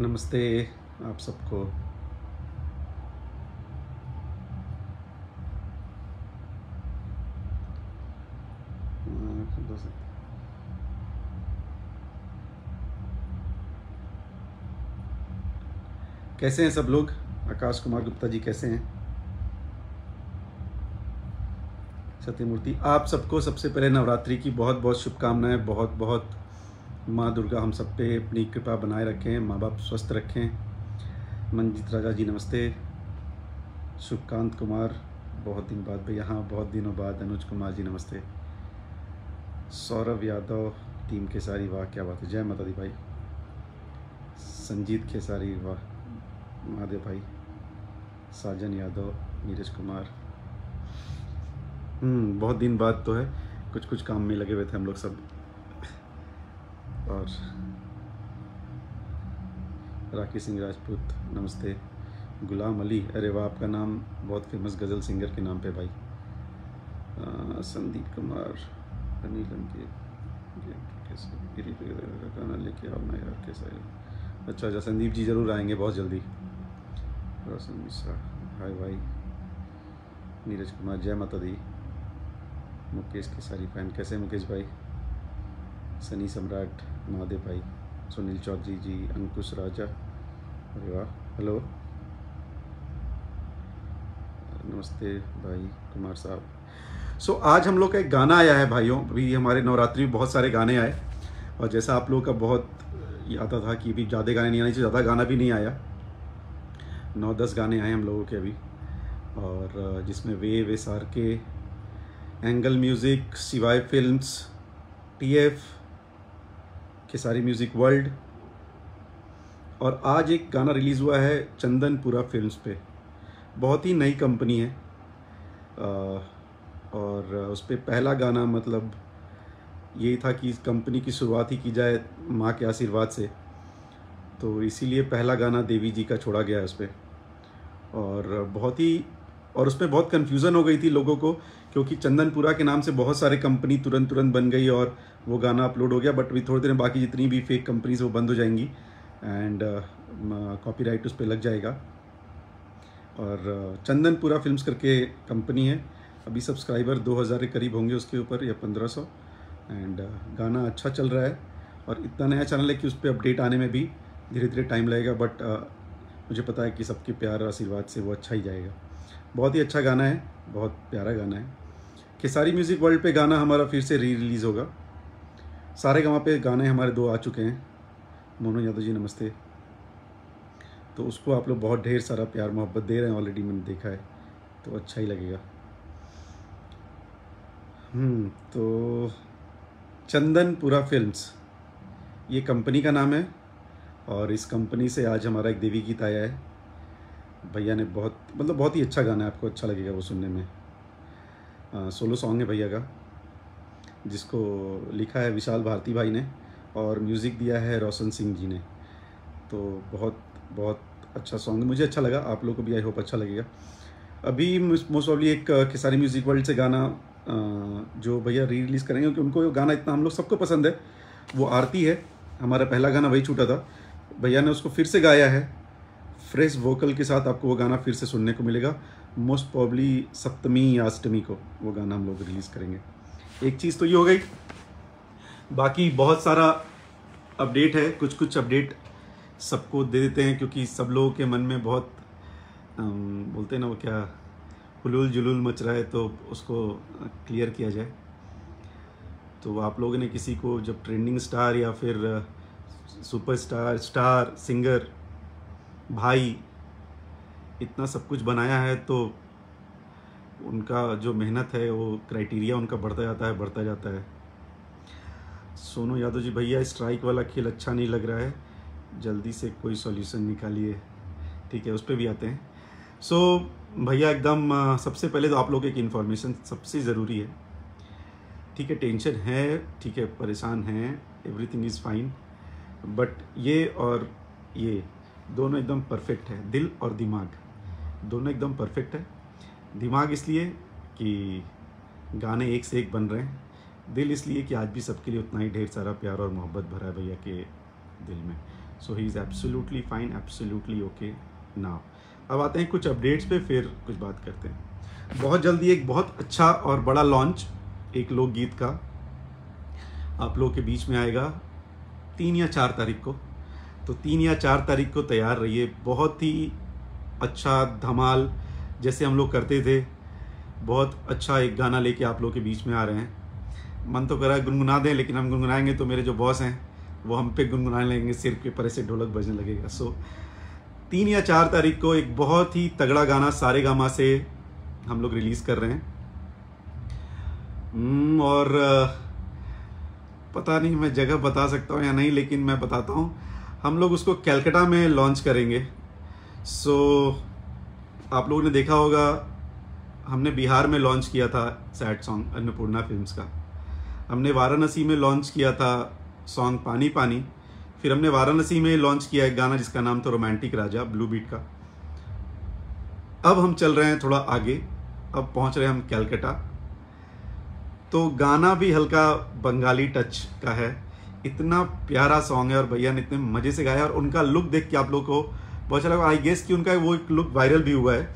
नमस्ते आप सबको। कैसे हैं सब लोग? आकाश कुमार गुप्ता जी कैसे हैं? सत्यमूर्ति, आप सबको सबसे पहले नवरात्रि की बहुत बहुत शुभकामनाएँ बहुत बहुत माँ दुर्गा हम सब पे अपनी कृपा बनाए रखें माँ बाप स्वस्थ रखें। मंजीत राजा जी, नमस्ते। शुभकांत कुमार, बहुत दिन बाद भैया यहाँ बहुत दिनों बाद अनुज कुमार जी, नमस्ते। सौरभ यादव, टीम के सारी वाह, क्या बात है। जय माता दी भाई। संजीत के सारी वाह, महादेव भाई। साजन यादव, नीरज कुमार। हम्म बहुत दिन बाद तो है। कुछ कुछ काम में लगे हुए थे हम लोग सब। और राकेश सिंह राजपूत नमस्ते। गुलाम अली अरे वाह आपका नाम बहुत फ़ेमस गज़ल सिंगर के नाम पे भाई। आ, संदीप कुमार अनिल के गाना लेके आओ ना यार कैसा है? अच्छा अच्छा संदीप जी ज़रूर आएँगे बहुत जल्दी। रोशन मिश्रा हाय भाई। नीरज कुमार जय माता दी। मुकेश के सारी फ़ैन कैसे मुकेश भाई? सनी सम्राट महादेव भाई सुनील चौधरी जी अंकुश राजा अरे वाह हेलो। नमस्ते भाई कुमार साहब। सो so, आज हम लोग का एक गाना आया है भाइयों। अभी हमारे नवरात्रि में बहुत सारे गाने आए। और जैसा आप लोगों का बहुत आता था कि अभी ज़्यादा गाने नहीं आने चाहिए ज़्यादा गाना भी नहीं आया। नौ दस गाने आए हम लोगों के अभी। और जिसमें वे वे सार के angle music Shivaay films TF के सारी म्यूज़िक वर्ल्ड और आज एक गाना रिलीज़ हुआ है चंदनपुरा फिल्म्स पे। बहुत ही नई कंपनी है। और उस पर पहला गाना मतलब यही था कि इस कंपनी की शुरुआत ही की जाए माँ के आशीर्वाद से। तो इसीलिए पहला गाना देवी जी का छोड़ा गया है उस पर और बहुत ही और उसमें बहुत कन्फ्यूज़न हो गई थी लोगों को क्योंकि चंदनपुरा के नाम से बहुत सारे कंपनी तुरंत तुरंत बन गई और वो गाना अपलोड हो गया बट अभी थोड़ी देर में बाकी जितनी भी फेक कंपनीज़ वो बंद हो जाएँगी एंड कॉपी राइट उस पर लग जाएगा। और uh, चंदनपुरा फिल्म्स करके कंपनी है अभी सब्सक्राइबर 2000 के करीब होंगे उसके ऊपर या 1500 एंड गाना अच्छा चल रहा है और इतना नया चैनल है कि उस पर अपडेट आने में भी धीरे धीरे टाइम लगेगा बट uh, मुझे पता है कि सबके प्यार आशीर्वाद से वो अच्छा ही जाएगा। बहुत ही अच्छा गाना है, बहुत प्यारा गाना है। खेसारी म्यूज़िक वर्ल्ड पे गाना हमारा फिर से री रिलीज़ होगा। सारे गाँव पे गाने हमारे दो आ चुके हैं। मोनू यादव जी, नमस्ते। तो उसको आप लोग बहुत ढेर सारा प्यार, मोहब्बत दे रहे हैं ऑलरेडी मैंने देखा है। तो अच्छा ही लगेगा। हम्म तो चंदनपुरा फिल्म्स, ये कंपनी का नाम है। और इस कंपनी से आज हमारा एक देवी गीत आया है। भैया ने बहुत मतलब बहुत ही अच्छा गाना है आपको अच्छा लगेगा वो सुनने में। आ, सोलो सॉन्ग है भैया का जिसको लिखा है विशाल भारती भाई ने और म्यूज़िक दिया है रोशन सिंह जी ने। तो बहुत बहुत अच्छा सॉन्ग मुझे अच्छा लगा आप लोग को भी आई होप अच्छा लगेगा। अभी मोस्ट ऑफली एक खेसारी म्यूज़िक वर्ल्ड से गाना जो भैया री रिलीज़ करेंगे क्योंकि उनको ये गाना इतना हम लोग सबको पसंद है वो आरती है हमारा पहला गाना वही छूटा था। भैया ने उसको फिर से गाया है फ्रेश वोकल के साथ आपको वो गाना फिर से सुनने को मिलेगा। मोस्ट प्रॉब्ली सप्तमी या अष्टमी को वो गाना हम लोग रिलीज़ करेंगे। एक चीज़ तो ये हो गई। बाकी बहुत सारा अपडेट है। कुछ कुछ अपडेट सबको दे देते हैं क्योंकि सब लोगों के मन में बहुत बोलते हैं ना वो क्या, हुलूल जुलूल मच रहा है तो उसको क्लियर किया जाए। तो आप लोगों ने किसी को जब ट्रेंडिंग स्टार या फिर सुपरस्टार स्टार सिंगर भाई इतना सब कुछ बनाया है तो उनका जो मेहनत है वो क्राइटेरिया उनका बढ़ता जाता है बढ़ता जाता है। सोनू यादव जी भैया स्ट्राइक वाला खेल अच्छा नहीं लग रहा है। जल्दी से कोई सॉल्यूशन निकालिए। ठीक है उस पर भी आते हैं। सो so, भैया एकदम सबसे पहले तो आप लोग एक इन्फॉर्मेशन सबसे ज़रूरी है। ठीक है टेंशन है ठीक है परेशान हैं एवरीथिंग इज़ फाइन बट ये और ये दोनों एकदम परफेक्ट है, दिल और दिमाग। दोनों एकदम परफेक्ट है। दिमाग इसलिए कि गाने एक से एक बन रहे हैं। दिल इसलिए कि आज भी सबके लिए उतना ही ढेर सारा प्यार और मोहब्बत भरा है भैया के दिल में। So he is absolutely fine absolutely okay now अब आते हैं कुछ अपडेट्स पे, फिर कुछ बात करते हैं। बहुत जल्दी एक बहुत अच्छा और बड़ा लॉन्च एक लोकगीत का आप लोगों के बीच में आएगा तीन या चार तारीख को। तो तीन या चार तारीख को तैयार रहिए। बहुत ही अच्छा धमाल जैसे हम लोग करते थे। बहुत अच्छा एक गाना लेके आप लोग के बीच में आ रहे हैं। मन तो करा गुनगुना दें लेकिन हम गुनगुनाएँगे तो मेरे जो बॉस हैं वो हम पे गुनगुनाने लगेंगे सिर के परे से ढोलक बजने लगेगा। सो तीन या चार तारीख को एक बहुत ही तगड़ा गाना सारे गामा से हम लोग रिलीज़ कर रहे हैं। हम्म, और पता नहीं मैं जगह बता सकता हूँ या नहीं लेकिन मैं बताता हूँ। हम लोग उसको कैलकटा में लॉन्च करेंगे। सो so, आप लोगों ने देखा होगा हमने बिहार में लॉन्च किया था सैड सॉन्ग अन्नपूर्णा फिल्म्स का। हमने वाराणसी में लॉन्च किया था सॉन्ग पानी पानी। फिर हमने वाराणसी में लॉन्च किया एक गाना जिसका नाम था रोमांटिक राजा ब्लू बीट का। अब हम चल रहे हैं थोड़ा आगे। अब पहुँच रहे हैं हम कैलकटा। तो गाना भी हल्का बंगाली टच का है। इतना प्यारा सॉन्ग है और भैया ने इतने मज़े से गाया और उनका लुक देख के आप लोग को बहुत अच्छा लगा। आई गेस कि उनका वो एक लुक वायरल भी हुआ है।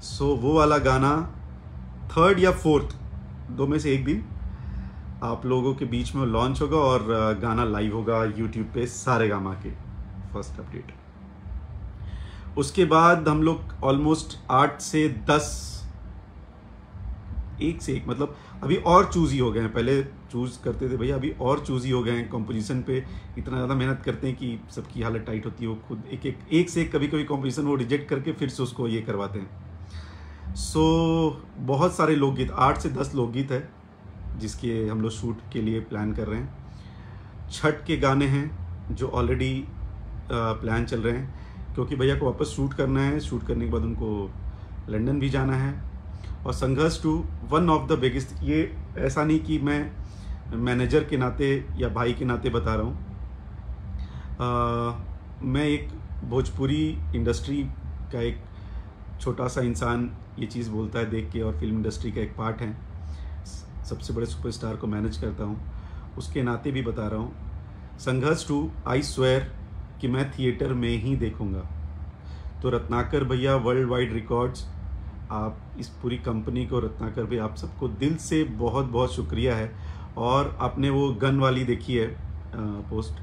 सो so, वो वाला गाना थर्ड या फोर्थ दो में से एक दिन आप लोगों के बीच में लॉन्च होगा और गाना लाइव होगा यूट्यूब पे सारे गामा के फ़र्स्ट अपडेट उसके बाद हम लोग ऑलमोस्ट आठ से दस एक से एक मतलब अभी और चूज़ ही गए हैं। पहले चूज़ करते थे भैया अभी और चूज़ ही हो गए हैं कॉम्पोजिशन पे। इतना ज़्यादा मेहनत करते हैं कि सबकी हालत टाइट होती है वो खुद एक एक एक से एक कभी कभी कॉम्पोजिशन वो रिजेक्ट करके फिर से उसको ये करवाते हैं। सो so, बहुत सारे लोकगीत आठ से दस लोकगीत है जिसके हम लोग शूट के लिए प्लान कर रहे हैं। छठ के गाने हैं जो ऑलरेडी प्लान चल रहे हैं। क्योंकि भैया को वापस शूट करना है शूट करने के बाद उनको लंदन भी जाना है। और Sangharsh two one of the biggest ये ऐसा नहीं कि मैं मैनेजर के नाते या भाई के नाते बता रहा हूँ। मैं एक भोजपुरी इंडस्ट्री का एक छोटा सा इंसान ये चीज़ बोलता है देख के और फ़िल्म इंडस्ट्री का एक पार्ट है। सबसे बड़े सुपरस्टार को मैनेज करता हूँ। उसके नाते भी बता रहा हूँ। संघर्ष टू आई स्वेयर कि मैं थिएटर में ही देखूँगा। तो रत्नाकर भैया वर्ल्ड वाइड रिकॉर्ड्स आप इस पूरी कंपनी को रत्नाकर भी आप सबको दिल से बहुत बहुत शुक्रिया है। और आपने वो गन वाली देखी है पोस्ट।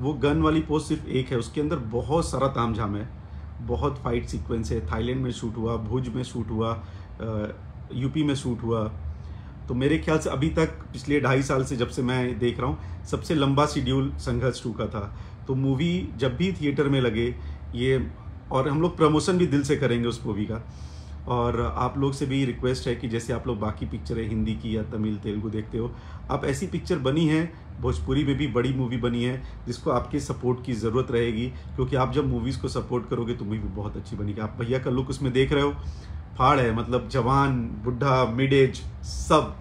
वो गन वाली पोस्ट सिर्फ़ एक है, उसके अंदर बहुत सारा ताम झाम है। बहुत फाइट सीक्वेंस है। थाईलैंड में शूट हुआ, भुज में शूट हुआ यूपी में शूट हुआ। तो मेरे ख्याल से अभी तक पिछले ढाई साल से जब से मैं देख रहा हूँ, सबसे लंबा शेड्यूल संघर्ष टू का था। तो मूवी जब भी थिएटर में लगे, ये, और हम लोग प्रमोशन भी दिल से करेंगे उस मूवी का। और आप लोग से भी रिक्वेस्ट है कि जैसे आप लोग बाकी पिक्चरें हिंदी की या तमिल, तेलुगु देखते हो, आप ऐसी पिक्चर बनी है, भोजपुरी में भी बड़ी मूवी बनी है, जिसको आपके सपोर्ट की ज़रूरत रहेगी, क्योंकि आप जब मूवीज़ को सपोर्ट करोगे तो मूवी बहुत अच्छी बनेगी। आप भैया का लुक उसमें देख रहे हो, फाड़ है मतलब जवान, बुढ़ा मिड एज सब,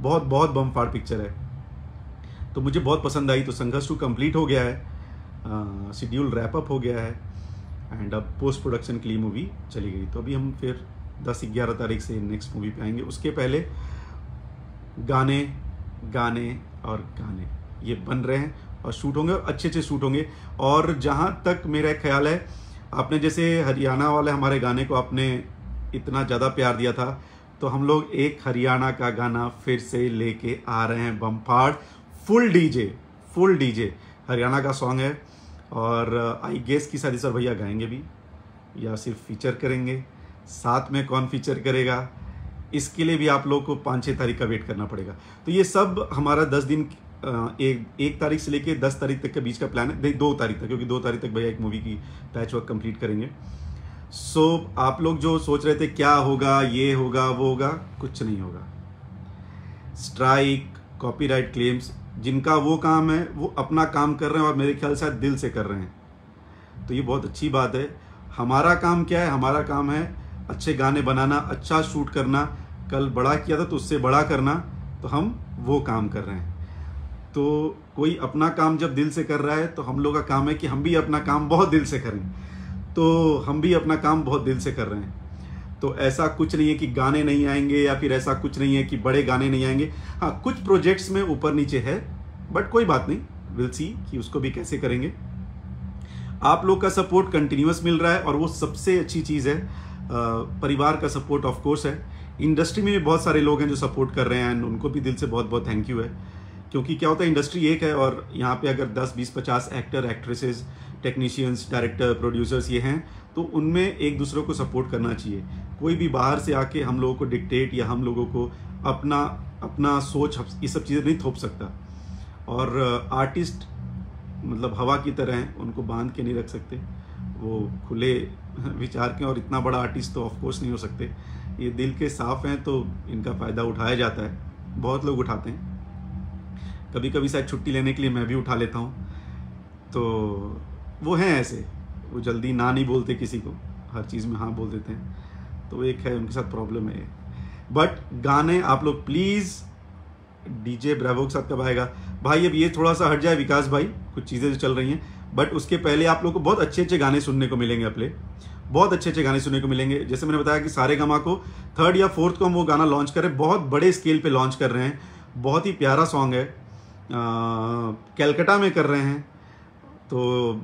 बहुत बहुत बम फाड़ पिक्चर है। तो मुझे बहुत पसंद आई तो संघर्ष टू कंप्लीट हो गया है शेड्यूल रैपअप हो गया है एंड अब पोस्ट प्रोडक्शन के लिए मूवी चली गई। तो अभी हम फिर दस ग्यारह तारीख से नेक्स्ट मूवी पे आएँगे। उसके पहले गाने गाने और गाने, ये बन रहे हैं और शूट होंगे और अच्छे अच्छे शूट होंगे। और जहाँ तक मेरा ख्याल है, आपने जैसे हरियाणा वाले हमारे गाने को आपने इतना ज़्यादा प्यार दिया था तो हम लोग एक हरियाणा का गाना फिर से लेके आ रहे हैं बम्फाड़ full DJ full DJ Haryana का सॉन्ग है और आई गेस की शादी सर भैया गाएँगे भी या सिर्फ़ फीचर करेंगे। साथ में कौन फीचर करेगा? इसके लिए भी आप लोग को पाँच छः तारीख का वेट करना पड़ेगा। तो ये सब हमारा दस दिन एक एक तारीख से लेके दस तारीख तक के बीच का प्लान है। दो तारीख तक क्योंकि दो तारीख तक भैया एक मूवी की पैच वर्क कंप्लीट करेंगे। सो so, आप लोग जो सोच रहे थे क्या होगा ये होगा वो होगा कुछ नहीं होगा। स्ट्राइक कॉपीराइट क्लेम्स जिनका वो काम है वो अपना काम कर रहे हैं और मेरे ख्याल से दिल से कर रहे हैं। तो ये बहुत अच्छी बात है। हमारा काम क्या है? हमारा काम है अच्छे गाने बनाना अच्छा शूट करना, कल बड़ा किया था तो उससे बड़ा करना तो हम वो काम कर रहे हैं। तो कोई अपना काम जब दिल से कर रहा है तो हम लोग का काम है कि हम भी अपना काम बहुत दिल से करें। तो हम भी अपना काम बहुत दिल से कर रहे हैं। तो ऐसा कुछ नहीं है कि गाने नहीं आएँगे या फिर ऐसा कुछ नहीं है कि बड़े गाने नहीं आएँगे। हाँ कुछ प्रोजेक्ट्स में ऊपर नीचे है बट कोई बात नहीं विल सी कि उसको भी कैसे करेंगे। आप लोग का सपोर्ट कंटिन्यूस मिल रहा है और वो सबसे अच्छी चीज़ है। परिवार का सपोर्ट ऑफ़ कोर्स है। इंडस्ट्री में भी बहुत सारे लोग हैं जो सपोर्ट कर रहे हैं एंड उनको भी दिल से बहुत बहुत थैंक यू है। क्योंकि क्या होता है इंडस्ट्री एक है और यहाँ पे अगर 10 20 50 actor actresses technicians director producers ये हैं तो उनमें एक दूसरे को सपोर्ट करना चाहिए। कोई भी बाहर से आके हम लोगों को डिक्टेट या हम लोगों को अपना अपना सोच, ये सब चीज़ें नहीं थोप सकता। और आर्टिस्ट मतलब हवा की तरह हैं, उनको बाँध के नहीं रख सकते। वो खुले विचार के और इतना बड़ा आर्टिस्ट तो ऑफकोर्स नहीं हो सकते। ये दिल के साफ़ हैं तो इनका फ़ायदा उठाया जाता है। बहुत लोग उठाते हैं। कभी कभी शायद छुट्टी लेने के लिए मैं भी उठा लेता हूँ। तो वो हैं ऐसे। वो जल्दी ना नहीं बोलते किसी को। हर चीज़ में हाँ बोल देते हैं। तो एक है, उनके साथ प्रॉब्लम है बट गाने आप लोग प्लीज़ डीजे ब्रेवो के साथ कब आएगा? भाई, अब ये थोड़ा सा हट जाए विकास भाई। कुछ चीज़ें जो चल रही हैं। बट उसके पहले आप लोग को बहुत अच्छे अच्छे गाने सुनने को मिलेंगे अपने। बहुत अच्छे अच्छे गाने सुनने को मिलेंगे। जैसे मैंने बताया कि सारे गमा को थर्ड या फोर्थ को हम वो गाना लॉन्च कर रहे हैं। बहुत बड़े स्केल पे लॉन्च कर रहे हैं। बहुत ही प्यारा सॉन्ग है। कैलकटा में कर रहे हैं। तो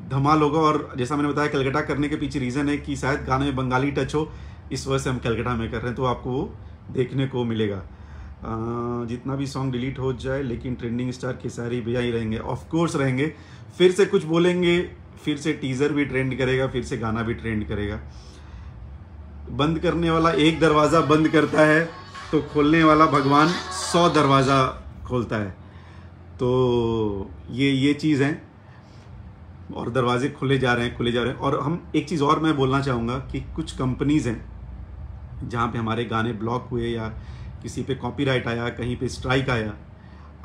धमाल होगा और जैसा मैंने बताया, कलकत्ता करने के पीछे रीज़न है कि शायद गाने में बंगाली टच हो। इस वजह से हम कलकत्ता में कर रहे हैं। तो आपको वो देखने को मिलेगा। जितना भी सॉन्ग डिलीट हो जाए, लेकिन ट्रेंडिंग स्टार खेसारी भैया ही रहेंगे। ऑफ़ कोर्स रहेंगे। फिर से कुछ बोलेंगे, फिर से टीज़र भी ट्रेंड करेगा, फिर से गाना भी ट्रेंड करेगा। बंद करने वाला एक दरवाज़ा बंद करता है तो खोलने वाला भगवान सौ दरवाज़ा खोलता है। तो ये ये चीज़ है। और दरवाजे खुले जा रहे हैं, खुले जा रहे हैं। और हम एक चीज़ और मैं बोलना चाहूँगा कि कुछ कंपनीज़ हैं, जहाँ पे हमारे गाने ब्लॉक हुए या किसी पे कॉपीराइट आया, कहीं पे स्ट्राइक आया।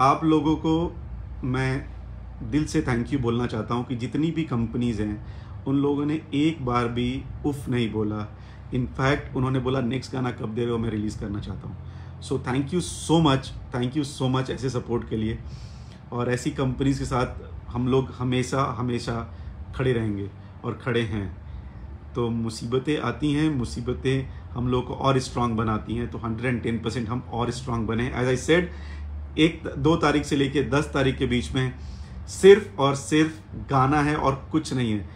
आप लोगों को मैं दिल से थैंक यू बोलना चाहता हूँ कि जितनी भी कंपनीज़ हैं, उन लोगों ने एक बार भी उफ नहीं बोला। इनफैक्ट उन्होंने बोला नेक्स्ट गाना कब दे रहे हो? मैं रिलीज़ करना चाहता हूँ. So thank you so much thank you so much ऐसे सपोर्ट के लिए। और ऐसी कंपनीज़ के साथ हम लोग हमेशा हमेशा खड़े रहेंगे और खड़े हैं। तो मुसीबतें आती हैं, मुसीबतें हम लोग को और स्ट्रांग बनाती हैं। तो 110 परसेंट हम और स्ट्रांग बने। एज आई सेड एक, दो तारीख से लेके दस तारीख के बीच में सिर्फ़ और सिर्फ़ गाना है और कुछ नहीं है।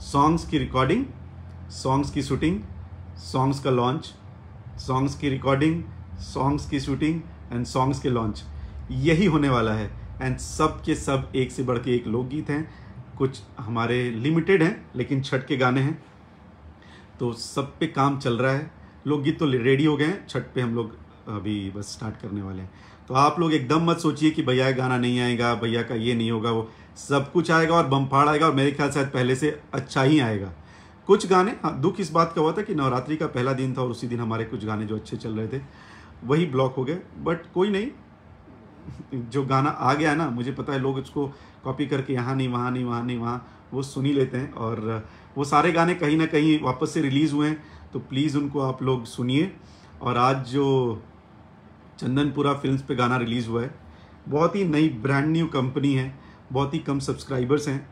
सॉन्ग्स की रिकॉर्डिंग सॉन्ग्स की शूटिंग सॉन्ग्स का लॉन्च सॉन्ग्स की रिकॉर्डिंग सॉन्ग्स की शूटिंग एंड सॉन्ग्स के लॉन्च यही होने वाला है। एंड सब के सब एक से बढ़ के एक लोकगीत हैं। कुछ हमारे लिमिटेड हैं, लेकिन छठ के गाने हैं। तो सब पे काम चल रहा है। लोकगीत तो रेडी हो गए हैं। छठ पे हम लोग अभी बस स्टार्ट करने वाले हैं। तो आप लोग एकदम मत सोचिए कि भैया गाना नहीं आएगा, भैया का ये नहीं होगा, वो सब कुछ आएगा और बमफाड़ आएगा और मेरे ख्याल शायद पहले से अच्छा ही आएगा। कुछ गाने हाँ दुख इस बात का हुआ था कि नवरात्रि का पहला दिन था और उसी दिन हमारे कुछ गाने जो अच्छे चल रहे थे, वही ब्लॉक हो गए। बट कोई नहीं, जो गाना आ गया ना, मुझे पता है लोग उसको कॉपी करके यहाँ नहीं, वहाँ नहीं वहाँ नहीं, वहाँ वो सुन लेते हैं और वो सारे गाने कहीं ना कहीं वापस से रिलीज़ हुए हैं तो प्लीज़ उनको आप लोग सुनिए। और आज जो चंदनपुरा फिल्म्स पे गाना रिलीज़ हुआ है। बहुत ही नई ब्रांड न्यू कंपनी है। बहुत ही कम सब्सक्राइबर्स हैं।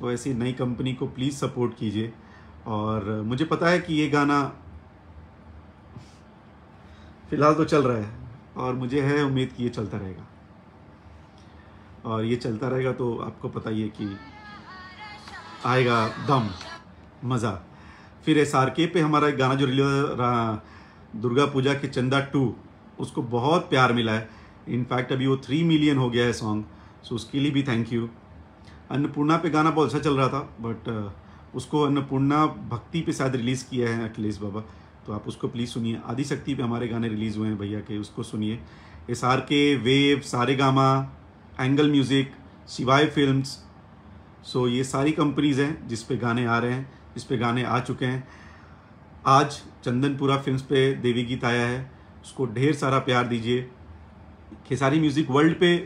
तो ऐसी नई कंपनी को प्लीज़ सपोर्ट कीजिए। और मुझे पता है कि ये गाना फ़िलहाल तो चल रहा है। और मुझे है उम्मीद कि ये चलता रहेगा। और ये चलता रहेगा तो आपको पता ही है कि आएगा दम, मज़ा। फिर एस आर के पे हमारा एक गाना जो रिलीज़ दुर्गा पूजा के चंदा टू। उसको बहुत प्यार मिला है। इनफैक्ट अभी वो थ्री मिलियन हो गया है सॉन्ग सो उसके लिए भी थैंक यू अन्नपूर्णा पे गाना बहुत अच्छा चल रहा था बट उसको अन्नपूर्णा भक्ति पे शायद रिलीज़ किया है अखिलेश बाबा। तो आप उसको प्लीज़ सुनिए। आदि शक्ति पे हमारे गाने रिलीज़ हुए हैं भैया के, उसको सुनिए। S R K wave Saregama angle music Shivaay films so ये सारी कंपनीज़ हैं जिस पे गाने आ रहे हैं, जिस पे गाने आ चुके हैं। आज चंदनपुरा फिल्म्स पे देवी गीत आया है। उसको ढेर सारा प्यार दीजिए। खेसारी म्यूज़िक वर्ल्ड पे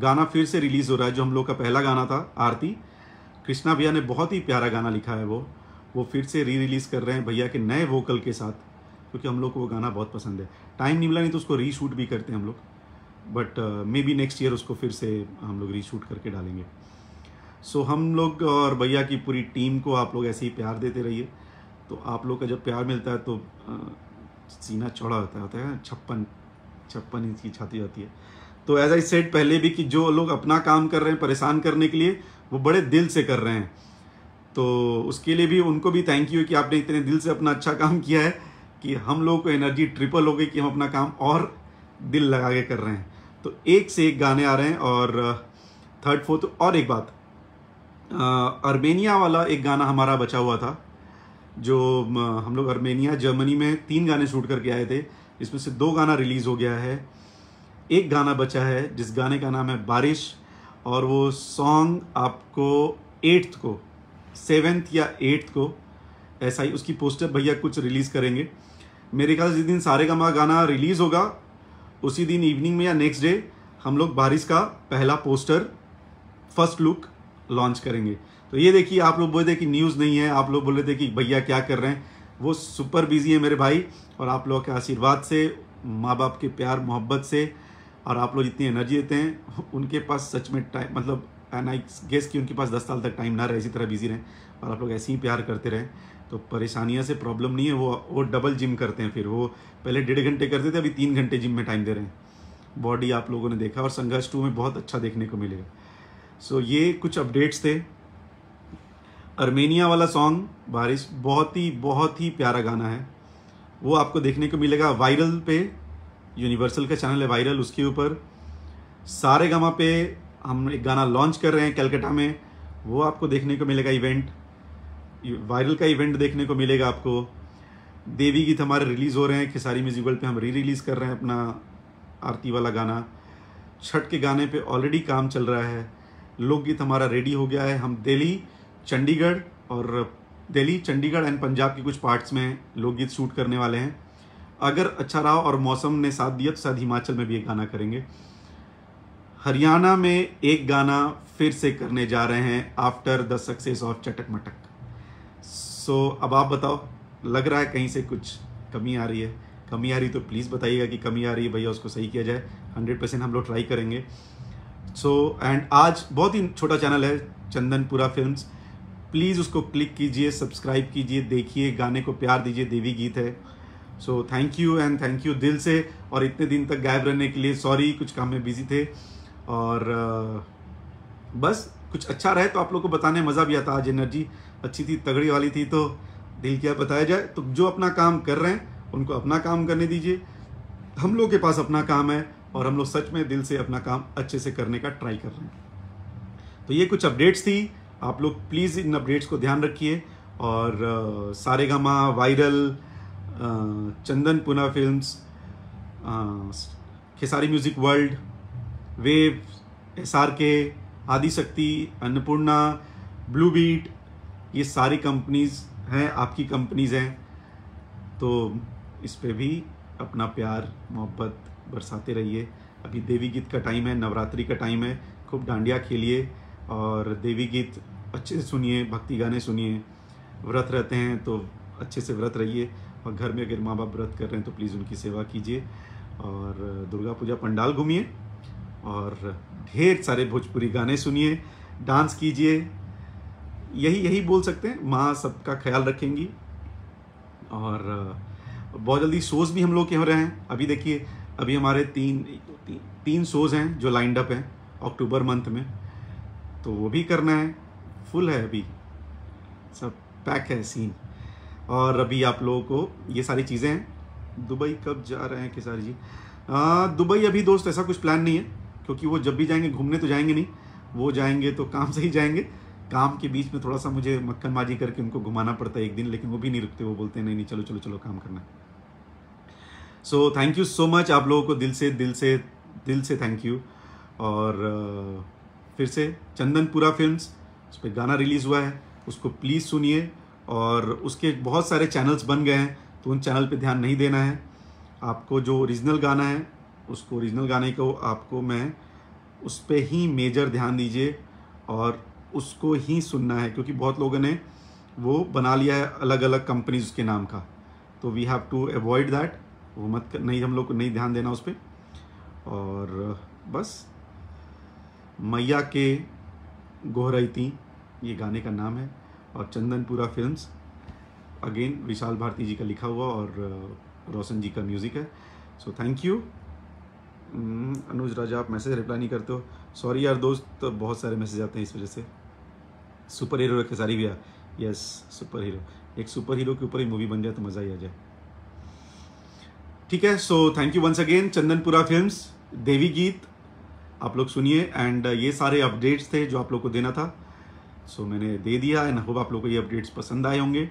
गाना फिर से रिलीज़ हो रहा है जो हम लोग का पहला गाना था आरती। कृष्णा भैया ने बहुत ही प्यारा गाना लिखा है वो। वो फिर से री रिलीज़ कर रहे हैं भैया के नए वोकल के साथ क्योंकि हम लोग को वो गाना बहुत पसंद है। टाइम नहीं मिला नहीं तो उसको रीशूट भी करते हैं हम लोग। But maybe next year उसको फिर से हम लोग रीशूट करके डालेंगे। सो so, हम लोग और भैया की पूरी टीम को आप लोग ऐसे ही प्यार देते रहिए। तो आप लोग का जब प्यार मिलता है तो आ, सीना चौड़ा होता है है छप्पन छप्पन इंच की छाती होती है। तो एज आई सेट पहले भी कि जो लोग अपना काम कर रहे हैं परेशान करने के लिए, वो बड़े दिल से कर रहे हैं। तो उसके लिए भी उनको भी थैंक यू कि आपने इतने दिल से अपना अच्छा काम किया है कि हम लोगों को एनर्जी ट्रिपल हो गई कि हम अपना काम और दिल लगा के कर रहे हैं। तो एक से एक गाने आ रहे हैं और थर्ड फोर्थ और एक बात अर्मेनिया वाला एक गाना हमारा बचा हुआ था। जो हम लोग अर्मेनिया, जर्मनी में तीन गाने शूट करके आए थे। इसमें से दो गाना रिलीज़ हो गया है। एक गाना बचा है, जिस गाने का नाम है बारिश, और वो सॉन्ग आपको एट्थ को, सेवेंथ या एट्थ को, ऐसा ही उसकी पोस्टर भैया कुछ रिलीज़ करेंगे। मेरे ख्याल जिस दिन सारे का गाना रिलीज़ होगा, उसी दिन इवनिंग में या नेक्स्ट डे, हम लोग बारिश का पहला पोस्टर, फ़र्स्ट लुक, लॉन्च करेंगे। तो ये देखिए आप लोग बोल थे कि न्यूज़ नहीं है आप लोग बोल रहे थे कि भैया क्या कर रहे हैं। वो सुपर बिज़ी है मेरे भाई और आप लोगों के आशीर्वाद से माँ बाप के प्यार मोहब्बत से और आप लोग जितनी एनर्जी देते हैं उनके पास सच में टाइम मतलब एंड आई गेस कि उनके पास दस साल तक टाइम ना रहे इसी तरह बिज़ी रहें और आप लोग ऐसे ही प्यार करते रहें। तो परेशानियाँ से प्रॉब्लम नहीं है वो वो डबल जिम करते हैं फिर वो पहले डेढ़ घंटे करते थे अभी तीन घंटे जिम में टाइम दे रहे हैं। बॉडी आप लोगों ने देखा और संघर्ष टू में बहुत अच्छा देखने को मिलेगा। सो so, ये कुछ अपडेट्स थे। अर्मेनिया वाला सॉन्ग बारिश, बहुत ही बहुत ही प्यारा गाना है। वो आपको देखने को मिलेगा वायरल पे यूनिवर्सल का चैनल है वायरल उसके ऊपर। सारे गामा पे हम एक गाना लॉन्च कर रहे हैं कलकत्ता में, वो आपको देखने को मिलेगा इवेंट वायरल का इवेंट देखने को मिलेगा आपको। देवी गीत हमारे रिलीज़ हो रहे हैं, खेसारी म्यूज़िक वर्ल्ड पे हम री रिलीज़ कर रहे हैं अपना आरती वाला गाना। छठ के गाने पे ऑलरेडी काम चल रहा है। लोकगीत हमारा रेडी हो गया है। हम दिल्ली चंडीगढ़ और दिल्ली चंडीगढ़ एंड पंजाब के कुछ पार्ट्स में लोकगीत शूट करने वाले हैं। अगर अच्छा रहा और मौसम ने साथ दिया तो शायद हिमाचल में भी एक गाना करेंगे। हरियाणा में एक गाना फिर से करने जा रहे हैं आफ्टर द सक्सेस ऑफ़ चटक मटक। सो so, अब आप बताओ लग रहा है कहीं से कुछ कमी आ रही है? कमी आ रही तो प्लीज़ बताइएगा कि कमी आ रही है भैया उसको सही किया जाए। हंड्रेड परसेंट हम लोग ट्राई करेंगे। सो so, एंड आज बहुत ही छोटा चैनल है चंदनपुरा फिल्म्स प्लीज़ उसको क्लिक कीजिए सब्सक्राइब कीजिए देखिए गाने को प्यार दीजिए देवी गीत है। So thank you and thank you दिल से। और इतने दिन तक गायब रहने के लिए सॉरी कुछ काम में बिज़ी थे। और uh, बस कुछ अच्छा रहे तो आप लोग को बताने मज़ा भी आता आज एनर्जी अच्छी थी तगड़ी वाली थी तो दिल क्या बताया जाए। तो जो अपना काम कर रहे हैं उनको अपना काम करने दीजिए। हम लोग के पास अपना काम है और हम लोग सच में दिल से अपना काम अच्छे से करने का ट्राई कर रहे हैं। तो ये कुछ अपडेट्स थी। आप लोग प्लीज़ इन अपडेट्स को ध्यान रखिए और Saregama viral Chandanpura films Khesari music world wave S R K Adishakti, Annapurna blue beat ये सारी कंपनीज़ हैं, आपकी कंपनीज़ हैं। तो इस पर भी अपना प्यार, मोहब्बत बरसाते रहिए। अभी देवी गीत का टाइम है, नवरात्रि का टाइम है। खूब डांडिया खेलिए। और देवी गीत अच्छे से सुनिए, भक्ति गाने सुनिए। व्रत रहते हैं तो अच्छे से व्रत रहिए। और घर में अगर माँ बाप व्रत कर रहे हैं तो प्लीज़ उनकी सेवा कीजिए। और दुर्गा पूजा पंडाल घूमिए। और ढेर सारे भोजपुरी गाने सुनिए, डांस कीजिए। यही यही बोल सकते हैं, माँ सबका ख्याल रखेंगी। और बहुत जल्दी शोज़ भी हम लोग के हो रहे हैं। अभी देखिए, अभी हमारे तीन तीन शोज़ हैं जो लाइंड अप हैं, अक्टूबर मंथ में। तो वो भी करना है। फुल है अभी। सब पैक है सीन और अभी आप लोगों को ये सारी चीज़ें हैं। दुबई कब जा रहे हैं किसारी जी? दुबई अभी दोस्त ऐसा कुछ प्लान नहीं है, क्योंकि वो जब भी जाएँगे, घूमने तो जाएँगे नहीं। वो जाएँगे तो काम से ही जाएँगे। काम के बीच में थोड़ा सा मुझे मक्खनबाजी करके उनको घुमाना पड़ता है एक दिन, लेकिन वो भी नहीं रुकते। वो बोलते हैं, नहीं नहीं, चलो चलो चलो, काम करना so thank you so much आप लोगों को। दिल से दिल से दिल से थैंक यू और फिर से चंदनपुरा फिल्म्स उस पर गाना रिलीज़ हुआ है, उसको प्लीज़ सुनिए, और उसके बहुत सारे चैनल्स बन गए हैं तो उन चैनल पे ध्यान नहीं देना है। आपको जो ओरिजिनल गाना है, उसको ओरिजिनल गाने को आपको मैं उस पर ही मेजर ध्यान दीजिए, और उसको ही सुनना है, क्योंकि बहुत लोगों ने वो बना लिया है अलग अलग कंपनीज़ के नाम का। तो we have to avoid that वो मत कर, नहीं, हम लोग को नहीं ध्यान देना उस पर और बस मैया के गोहरती ये गाने का नाम है। और चंदनपुरा फिल्म्स, अगेन विशाल भारती जी का लिखा हुआ और रोशन जी का म्यूज़िक है। सो थैंक यू अनुज राजा, आप मैसेज रिप्लाई नहीं करते हो। सॉरी यार दोस्त तो बहुत सारे मैसेज आते हैं इस वजह से। सुपर हीरो खेसारी भैया। यस सुपर हीरो एक सुपर हीरो के ऊपर ही मूवी बन जाए तो मज़ा ही आ जाए। ठीक है so thank you once again Chandanpura films, देवी गीत आप लोग सुनिए। एंड ये सारे अपडेट्स थे जो आप लोग को देना था। सो मैंने दे दिया एंड होप आप लोग को ये अपडेट्स पसंद आए होंगे।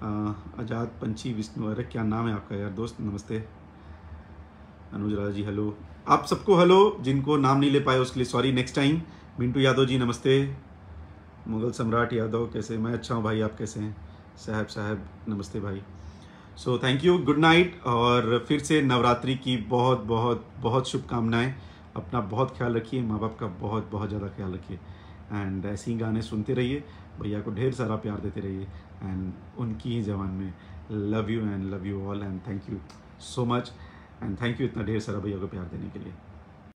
आज़ाद पंछी विष्णु अरे, क्या नाम है आपका यार? दोस्त, नमस्ते। अनुज राजा जी हेलो आप सबको हेलो जिनको नाम नहीं ले पाए उसके लिए sorry next time Mintu Yadav ji, नमस्ते। मुगल सम्राट यादव, कैसे मैं अच्छा हूँ भाई, आप कैसे हैं? साहब साहब, नमस्ते भाई। So thank you good night और फिर से नवरात्रि की बहुत बहुत बहुत शुभकामनाएँ। अपना बहुत ख्याल रखिए माँ बाप का बहुत बहुत ज़्यादा ख्याल रखिए। एंड ऐसे ही गाने सुनते रहिए, भैया को ढेर सारा प्यार देते रहिए। एंड उनकी ही जवान में love you and love you all and thank you so much. And thank you इतना ढेर सारा भैया को प्यार देने के लिए।